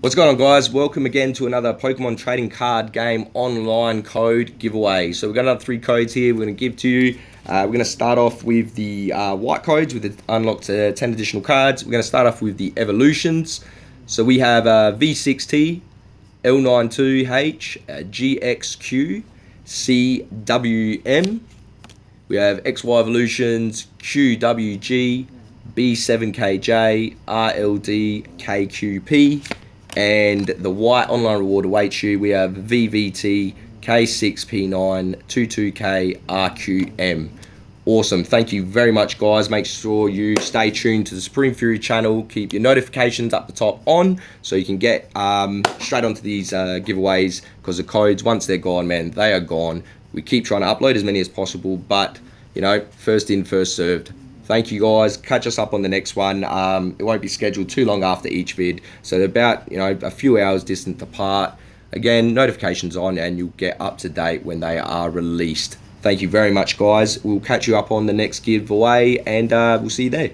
What's going on guys? Welcome again to another Pokemon trading card game online code giveaway. So we've got another three codes here we're going to give to you. Uh, we're going to start off with the uh, white codes with the unlocked uh, 10 additional cards. We're going to start off with the evolutions. So we have uh, V6T, L92H, uh, GXQ, CWM. We have XY evolutions, QWG, B7KJ, RLD, KQP and the white online reward awaits you. We have VVT, K6P9, 22K, RQM. Awesome. Thank you very much, guys. Make sure you stay tuned to the Supreme Fury channel. Keep your notifications up the top on so you can get um, straight onto these uh, giveaways because the codes, once they're gone, man, they are gone. We keep trying to upload as many as possible, but, you know, first in, first served. Thank you guys. Catch us up on the next one. Um, it won't be scheduled too long after each vid. So about, you know, a few hours distant apart. Again, notifications on and you'll get up to date when they are released. Thank you very much, guys. We'll catch you up on the next giveaway and uh, we'll see you there.